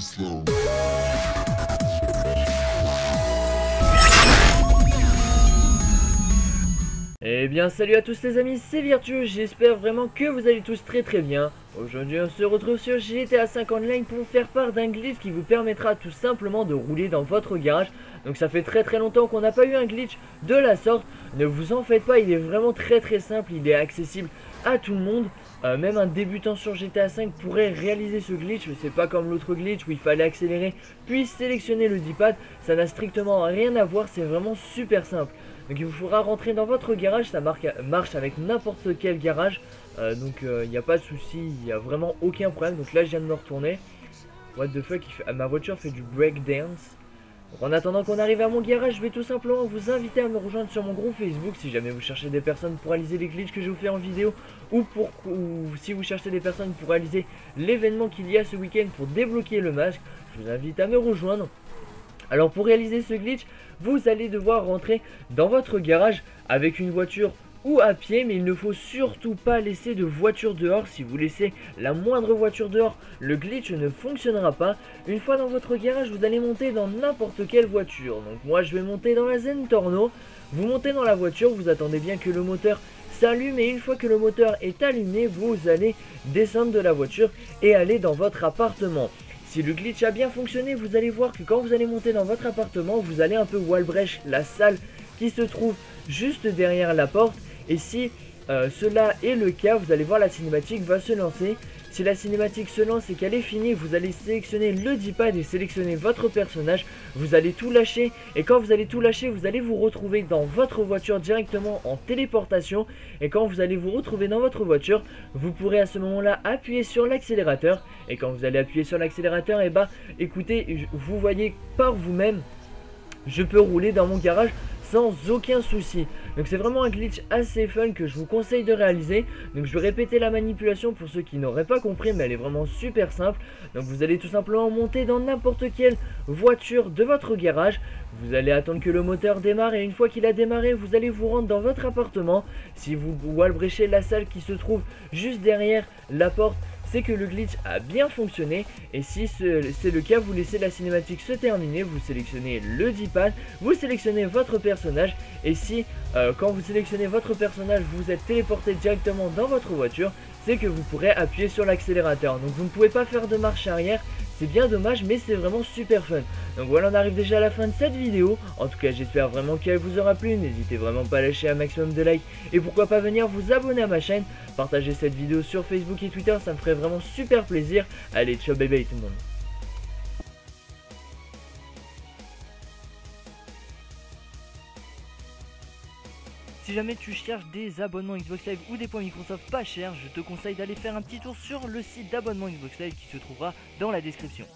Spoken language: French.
slow. Eh bien salut à tous les amis, c'est Virtueux, j'espère vraiment que vous allez tous très très bien. Aujourd'hui on se retrouve sur GTA 5 Online pour vous faire part d'un glitch qui vous permettra tout simplement de rouler dans votre garage. Donc ça fait très très longtemps qu'on n'a pas eu un glitch de la sorte, ne vous en faites pas, il est vraiment très très simple, il est accessible à tout le monde. Euh, même un débutant sur GTA 5 pourrait réaliser ce glitch, c'est pas comme l'autre glitch où il fallait accélérer puis sélectionner le D-pad, ça n'a strictement rien à voir, c'est vraiment super simple. Donc il vous faudra rentrer dans votre garage, ça marche avec n'importe quel garage. Euh, donc il euh, n'y a pas de souci, il n'y a vraiment aucun problème. Donc là je viens de me retourner. What the fuck, ma voiture fait du breakdance. En attendant qu'on arrive à mon garage, je vais tout simplement vous inviter à me rejoindre sur mon groupe Facebook si jamais vous cherchez des personnes pour réaliser les glitches que je vous fais en vidéo ou, si vous cherchez des personnes pour réaliser l'événement qu'il y a ce week-end pour débloquer le masque. Je vous invite à me rejoindre. Alors pour réaliser ce glitch, vous allez devoir rentrer dans votre garage avec une voiture ou à pied mais il ne faut surtout pas laisser de voiture dehors si vous laissez la moindre voiture dehors. Le glitch ne fonctionnera pas. Une fois dans votre garage vous allez monter dans n'importe quelle voiture. Donc moi je vais monter dans la Zen Torno. Vous montez dans la voiture vous attendez bien que le moteur s'allume et une fois que le moteur est allumé vous allez descendre de la voiture et aller dans votre appartement. Si le glitch a bien fonctionné, vous allez voir que quand vous allez monter dans votre appartement, vous allez un peu Wallbrecht, la salle qui se trouve juste derrière la porte. Et si euh, cela est le cas, vous allez voir la cinématique va se lancer. Si la cinématique se lance et qu'elle est finie, vous allez sélectionner le D-pad et sélectionner votre personnage. Vous allez tout lâcher et quand vous allez tout lâcher, vous allez vous retrouver dans votre voiture directement en téléportation. Et quand vous allez vous retrouver dans votre voiture, vous pourrez à ce moment-là appuyer sur l'accélérateur. Et quand vous allez appuyer sur l'accélérateur, et eh bah ben, écoutez, vous voyez par vous-même, je peux rouler dans mon garage sans aucun souci. Donc c'est vraiment un glitch assez fun que je vous conseille de réaliser. Donc je vais répéter la manipulation pour ceux qui n'auraient pas compris mais elle est vraiment super simple. Donc vous allez tout simplement monter dans n'importe quelle voiture de votre garage. Vous allez attendre que le moteur démarre et une fois qu'il a démarré vous allez vous rendre dans votre appartement. Si vous wallbrechez la salle qui se trouve juste derrière la porte c'est que le glitch a bien fonctionné. Et si c'est le cas vous laissez la cinématique se terminer, vous sélectionnez le D-pad, vous sélectionnez votre personnage. Et si euh, quand vous sélectionnez votre personnage vous êtes téléporté directement dans votre voiture c'est que vous pourrez appuyer sur l'accélérateur. Donc vous ne pouvez pas faire de marche arrière c'est bien dommage mais c'est vraiment super fun. Donc voilà on arrive déjà à la fin de cette vidéo. En tout cas j'espère vraiment qu'elle vous aura plu. N'hésitez vraiment pas à lâcher un maximum de likes. Et pourquoi pas venir vous abonner à ma chaîne. Partager cette vidéo sur Facebook et Twitter ça me ferait vraiment super plaisir. Allez ciao bye bye tout le monde. Si jamais tu cherches des abonnements Xbox Live ou des points Microsoft pas chers, je te conseille d'aller faire un petit tour sur le site d'abonnement Xbox Live qui se trouvera dans la description.